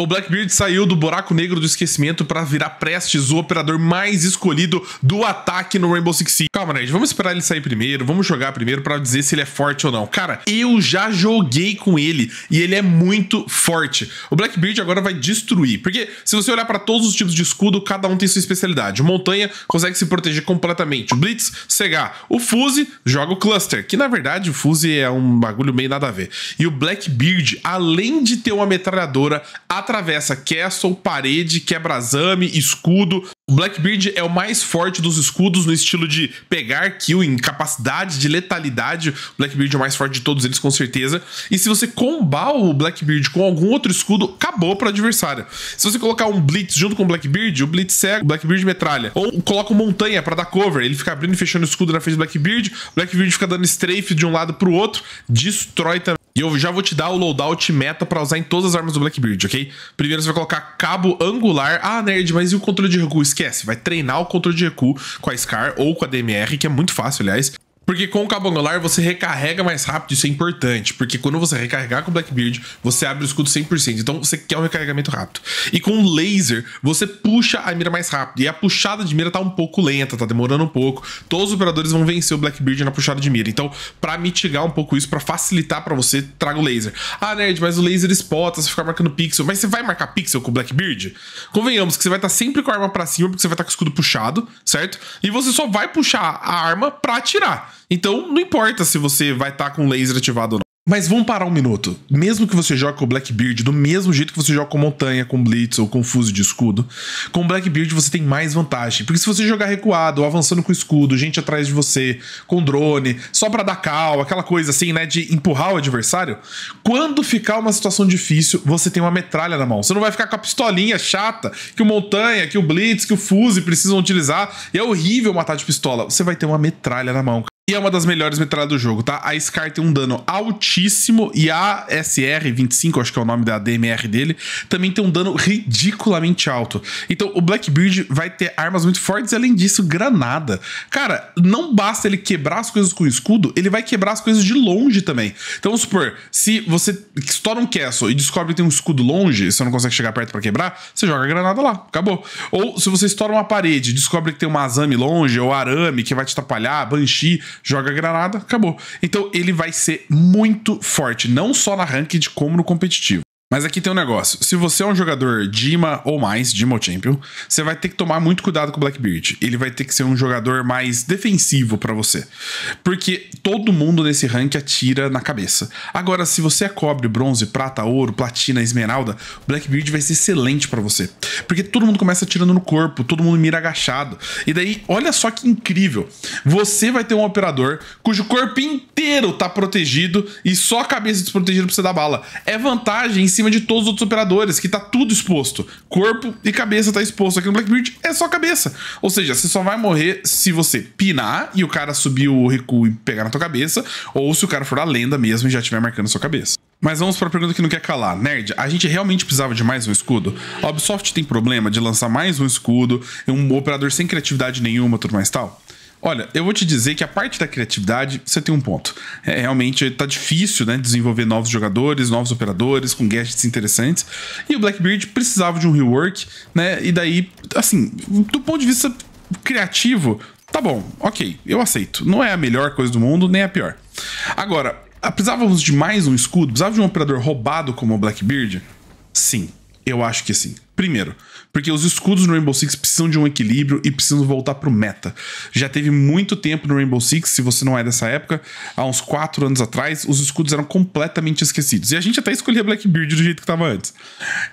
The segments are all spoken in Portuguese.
O Blackbeard saiu do buraco negro do esquecimento para virar prestes o operador mais escolhido do ataque no Rainbow Six Siege. Calma, Nerd, vamos esperar ele sair primeiro, vamos jogar primeiro para dizer se ele é forte ou não. Cara, eu já joguei com ele e ele é muito forte. O Blackbeard agora vai destruir, porque se você olhar para todos os tipos de escudo, cada um tem sua especialidade. O Montanha consegue se proteger completamente, o Blitz, cegar. O Fuse joga o Cluster, que na verdade o Fuse é um bagulho meio nada a ver. E o Blackbeard, além de ter uma metralhadora, atravessa castle, parede, quebra-zame, escudo. O Blackbeard é o mais forte dos escudos no estilo de pegar kill, em capacidade de letalidade. O Blackbeard é o mais forte de todos eles, com certeza. E se você combar o Blackbeard com algum outro escudo, acabou para o adversário. Se você colocar um Blitz junto com o Blackbeard, o Blitz cega, o Blackbeard metralha. Ou coloca uma montanha para dar cover, ele fica abrindo e fechando o escudo na frente do Blackbeard, o Blackbeard fica dando strafe de um lado pro outro, destrói também. E eu já vou te dar o loadout meta para usar em todas as armas do Blackbeard, ok? Primeiro você vai colocar cabo angular. Ah, nerd, mas e o controle de recuo? Esquece, vai treinar o controle de recuo com a SCAR ou com a DMR, que é muito fácil, aliás. Porque com o cabo angular você recarrega mais rápido, isso é importante. Porque quando você recarregar com o Blackbeard, você abre o escudo 100%. Então você quer um recarregamento rápido. E com o laser, você puxa a mira mais rápido. E a puxada de mira tá um pouco lenta, tá demorando um pouco. Todos os operadores vão vencer o Blackbeard na puxada de mira. Então, para mitigar um pouco isso, para facilitar para você, traga o laser. Ah, nerd, mas o laser spota, você fica marcando pixel. Mas você vai marcar pixel com o Blackbeard? Convenhamos que você vai estar tá sempre com a arma para cima, porque você vai estar tá com o escudo puxado, certo? E você só vai puxar a arma para atirar. Então, não importa se você vai estar tá com laser ativado ou não. Mas vamos parar um minuto. Mesmo que você jogue com o Blackbeard, do mesmo jeito que você joga com Montanha, com Blitz ou com Fuse de escudo, com Blackbeard você tem mais vantagem. Porque se você jogar recuado, avançando com escudo, gente atrás de você, com drone, só para dar cal, aquela coisa assim, né, de empurrar o adversário, quando ficar uma situação difícil, você tem uma metralha na mão. Você não vai ficar com a pistolinha chata que o Montanha, que o Blitz, que o Fuse precisam utilizar, e é horrível matar de pistola. Você vai ter uma metralha na mão. E é uma das melhores metralhas do jogo, tá? A Scar tem um dano altíssimo e a SR-25, acho que é o nome da DMR dele, também tem um dano ridiculamente alto. Então o Blackbeard vai ter armas muito fortes e além disso, granada. Cara, não basta ele quebrar as coisas com o escudo, ele vai quebrar as coisas de longe também. Então vamos supor, se você estoura um castle e descobre que tem um escudo longe você não consegue chegar perto para quebrar, você joga a granada lá, acabou. Ou se você estoura uma parede descobre que tem uma azame longe ou arame que vai te atrapalhar, banshee, joga granada, acabou. Então ele vai ser muito forte, não só na ranked como no competitivo. Mas aqui tem um negócio. Se você é um jogador Dima ou mais, Dima ou Champion, você vai ter que tomar muito cuidado com o Blackbeard. Ele vai ter que ser um jogador mais defensivo para você. Porque todo mundo nesse rank atira na cabeça. Agora, se você é cobre, bronze, prata, ouro, platina, esmeralda, Blackbeard vai ser excelente para você. Porque todo mundo começa atirando no corpo, todo mundo mira agachado. E daí, olha só que incrível. Você vai ter um operador cujo corpo inteiro tá protegido e só a cabeça desprotegida pra você dar bala. É vantagem em cima de todos os outros operadores, que tá tudo exposto. Corpo e cabeça tá exposto. Aqui no Blackbeard é só cabeça. Ou seja, você só vai morrer se você pinar e o cara subir o recuo e pegar na tua cabeça, ou se o cara for a lenda mesmo e já estiver marcando a sua cabeça. Mas vamos para a pergunta que não quer calar. Nerd, a gente realmente precisava de mais um escudo? A Ubisoft tem problema de lançar mais um escudo, um operador sem criatividade nenhuma, tudo mais tal? Olha, eu vou te dizer que a parte da criatividade, você tem um ponto. É, realmente tá difícil, né, desenvolver novos jogadores, novos operadores com gadgets interessantes. E o Blackbeard precisava de um rework, né? E daí, assim, do ponto de vista criativo, tá bom, ok, eu aceito. Não é a melhor coisa do mundo, nem a pior. Agora, precisávamos de mais um escudo? Precisava de um operador roubado como o Blackbeard? Sim, eu acho que sim. Primeiro, porque os escudos no Rainbow Six precisam de um equilíbrio e precisam voltar pro meta. Já teve muito tempo no Rainbow Six, se você não é dessa época, há uns 4 anos atrás, os escudos eram completamente esquecidos. E a gente até escolhia Blackbeard do jeito que tava antes.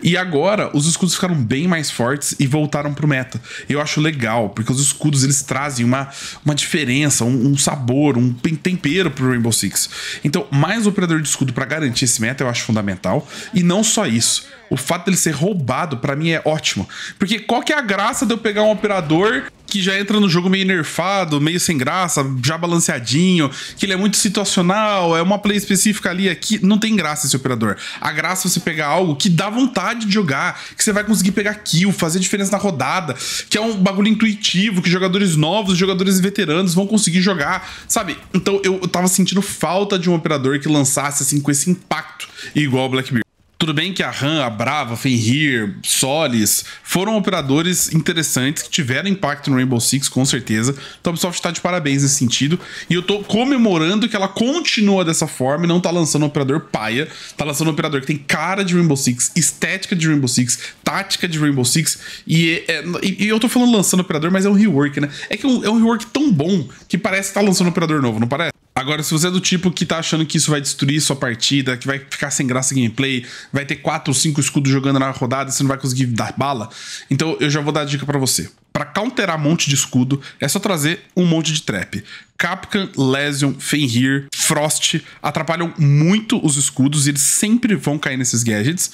E agora, os escudos ficaram bem mais fortes e voltaram pro meta. Eu acho legal, porque os escudos eles trazem uma, uma diferença, um, um sabor, um tempero pro Rainbow Six. Então, mais operador de escudo para garantir esse meta eu acho fundamental. E não só isso o fato dele ser roubado, para mim, é ótimo. Porque qual que é a graça de eu pegar um operador que já entra no jogo meio nerfado, meio sem graça, já balanceadinho, que ele é muito situacional, é uma play específica ali, aqui, não tem graça esse operador. A graça é você pegar algo que dá vontade de jogar, que você vai conseguir pegar kill, fazer diferença na rodada, que é um bagulho intuitivo, que jogadores novos, jogadores veteranos vão conseguir jogar, sabe? Então eu, tava sentindo falta de um operador que lançasse assim com esse impacto igual o Blackbeard. Tudo bem que a RAM, a Brava, Fenrir, Solis foram operadores interessantes que tiveram impacto no Rainbow Six, com certeza. Então a Ubisoft tá de parabéns nesse sentido. E eu tô comemorando que ela continua dessa forma e não tá lançando um operador paia. Tá lançando um operador que tem cara de Rainbow Six, estética de Rainbow Six, tática de Rainbow Six. E, é, e, e eu tô falando lançando operador, mas é um rework, né? É que é um, é um rework tão bom que parece que tá lançando um operador novo, não parece? Agora, se você é do tipo que tá achando que isso vai destruir sua partida, que vai ficar sem graça gameplay, vai ter 4 ou 5 escudos jogando na rodada e você não vai conseguir dar bala, então eu já vou dar a dica para você. Para counterar um monte de escudo, é só trazer um monte de trap. Capcan, Lesion, Fenrir, Frost atrapalham muito os escudos e eles sempre vão cair nesses gadgets.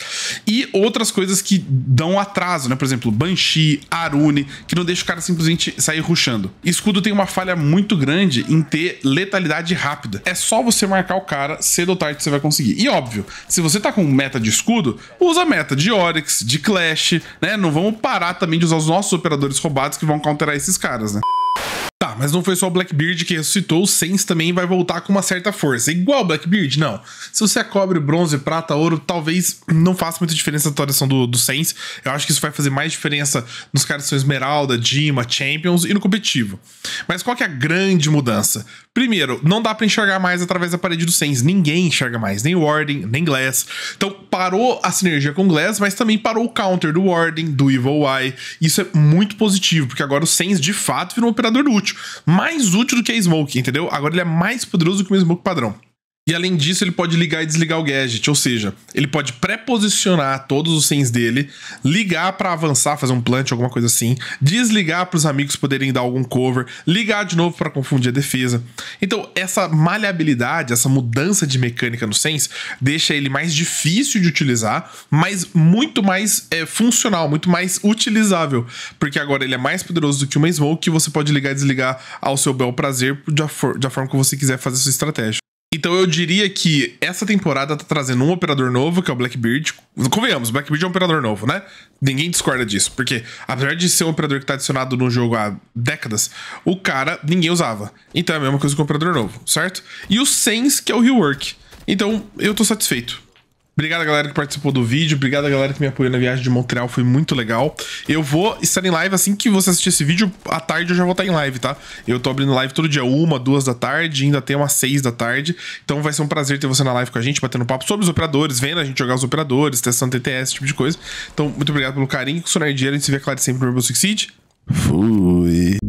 E outras coisas que dão atraso, né? Por exemplo, Banshee, Arune, que não deixa o cara simplesmente sair rushando. Escudo tem uma falha muito grande em ter letalidade rápida. É só você marcar o cara, cedo ou tarde você vai conseguir. E óbvio, se você tá com meta de escudo, usa meta de Oryx, de Clash, né? Não vamos parar também de usar os nossos operadores roubados que vão counterar esses caras, né? Tá, mas não foi só o Blackbeard que ressuscitou, o Saints também vai voltar com uma certa força. Igual o Blackbeard? Não. Se você é cobre, bronze, prata, ouro, talvez não faça muita diferença na atuação do, do. Eu acho que isso vai fazer mais diferença nos caras que são Esmeralda, Dima, Champions e no competitivo. Mas qual que é a grande mudança? Primeiro, não dá para enxergar mais através da parede do Saints. Ninguém enxerga mais, nem Warden, nem Glass. Então parou a sinergia com Glass, mas também parou o counter do Warden, do Evil Eye. Isso é muito positivo, porque agora o Saints de fato virou um operador útil. Mais útil do que a Smoke, entendeu? Agora ele é mais poderoso que o Smoke padrão. E além disso, ele pode ligar e desligar o gadget, ou seja, ele pode pré-posicionar todos os sens dele, ligar para avançar, fazer um plant, alguma coisa assim, desligar para os amigos poderem dar algum cover, ligar de novo para confundir a defesa. Então, essa maleabilidade, essa mudança de mecânica no sens deixa ele mais difícil de utilizar, mas muito mais é, funcional, muito mais utilizável, porque agora ele é mais poderoso do que uma smoke que você pode ligar e desligar ao seu bel prazer da, da forma que você quiser fazer sua estratégia. Então eu diria que essa temporada tá trazendo um operador novo, que é o Blackbeard. Convenhamos, Blackbeard é um operador novo, né? Ninguém discorda disso, porque apesar de ser um operador que tá adicionado no jogo há décadas, o cara ninguém usava. Então é a mesma coisa que um operador novo, certo? E o Sense, que é o rework. Então eu tô satisfeito. Obrigado, galera, que participou do vídeo. Obrigado, galera, que me apoiou na viagem de Montreal. Foi muito legal. Eu vou estar em live assim que você assistir esse vídeo. À tarde eu já vou estar em live, tá? Eu tô abrindo live todo dia, uma, duas da tarde, ainda tem umas seis da tarde. Então vai ser um prazer ter você na live com a gente, batendo papo sobre os operadores, vendo a gente jogar os operadores, testando TTS, esse tipo de coisa. Então, muito obrigado pelo carinho. Com o Sonar Dinheiro, a gente se vê, claro, sempre no Rainbow Six. Fui.